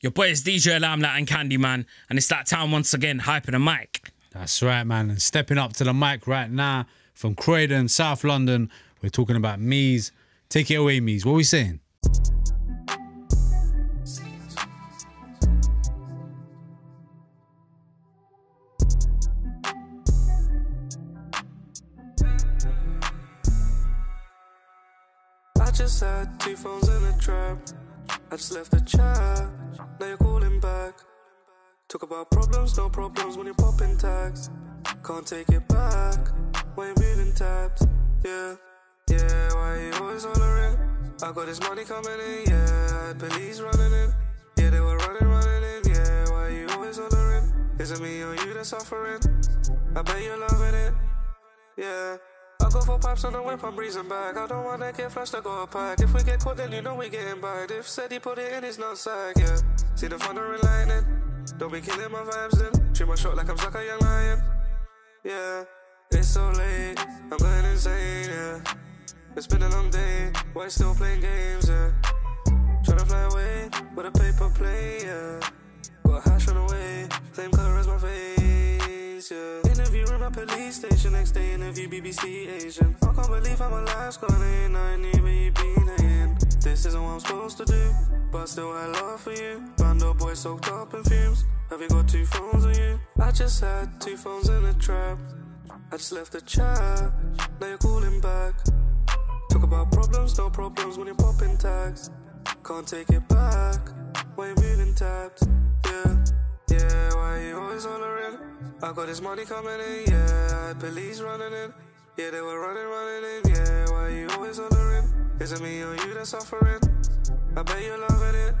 Your boy is DJ Limelight and Kan D Man, and it's that time once again, Hype On The Mic. That's right, man. And stepping up to the mic right now from Croydon, South London, we're talking about Meez. Take it away, Meez. What are we saying? I just had two phones in a trap. I just left the chat. Now you're calling back. Talk about problems, no problems when you're popping tags. Can't take it back when you're moving tabs. Yeah, yeah, why you always hollering? I got this money coming in, yeah. Police running in. Yeah, they were running, running in, yeah. Why you always hollering? Is it me or you that's suffering? I bet you're loving it, yeah. I go for pipes on the whip, I'm breezing back. I don't wanna get flushed, I go a pack. If we get caught, then you know we getting back. If said he put it in, it's not sack, yeah. See the thunder lightning. Don't be killing my vibes then. Treat my shot like I'm stuck a young lion. Yeah, it's so late, I'm going insane, yeah. It's been a long day, why still playing games, yeah. Tryna fly away with a paper plane, yeah. Got a hash on the way, same color as my face, yeah. Interview room at police station, next day interview BBC Asian. I can't believe my life's gone in, I you been in. This isn't what I'm supposed to do, but still I love for you. Bando boy soaked up in fumes. Have you got two phones on you? I just had two phones in a trap. I just left the chat, now you're calling back. Talk about problems, no problems when you're popping tags. Can't take it back when you're moving tabs. Yeah, yeah, why you always hollering? I got this money coming in, yeah. I had police running in. Yeah, they were running, running in, yeah. Why you always hollering? Is it me or you that's suffering? I bet you're loving it.